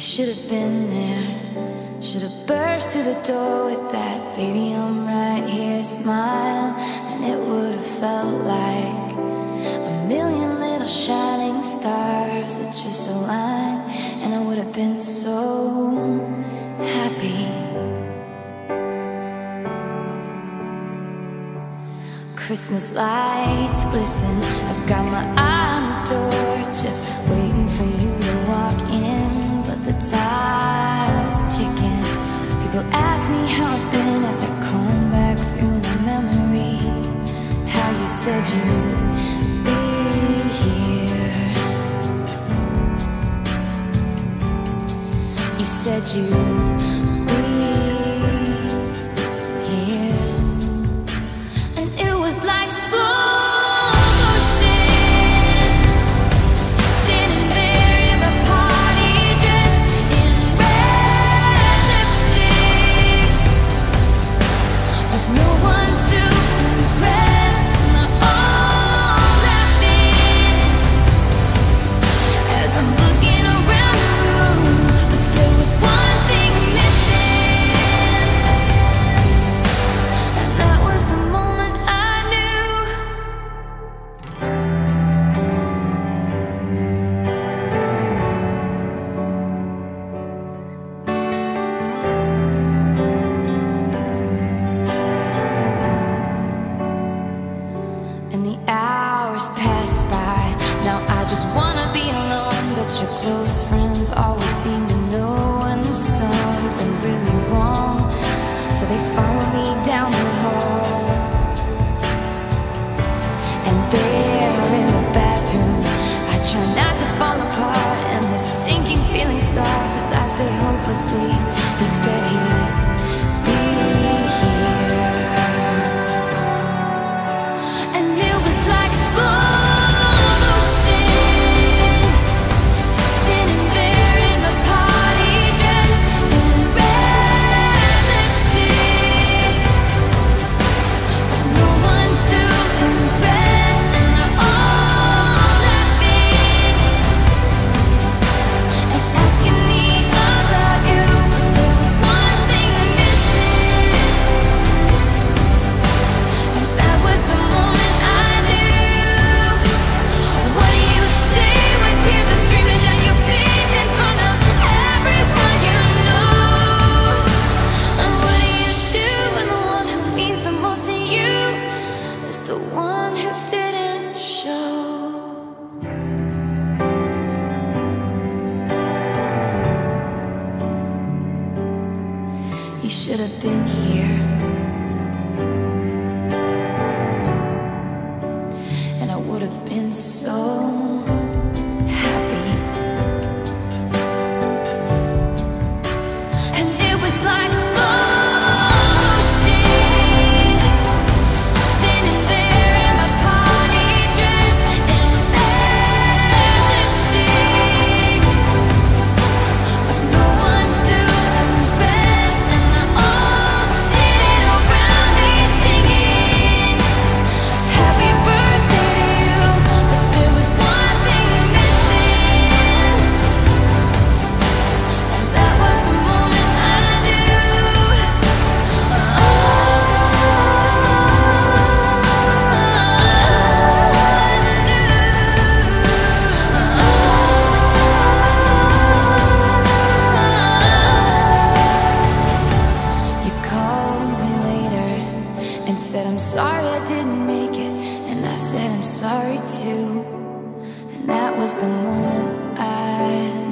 You should have been there. Should have burst through the door with that baby, I'm right here smile. And it would have felt like a million little shining stars that just aligned. And I would have been so happy. Christmas lights glisten. I've got my eye on the door, just waiting said you'd be here. You said you'd pass by. Now I just wanna be alone But your close friends always seem to know When there's something really wrong. So they follow me down the hall. And there in the bathroom, I try not to fall apart. And this sinking feeling starts as I say hopelessly, the one who didn't show? You should have been here. And I would have been so too. And that was the moment I.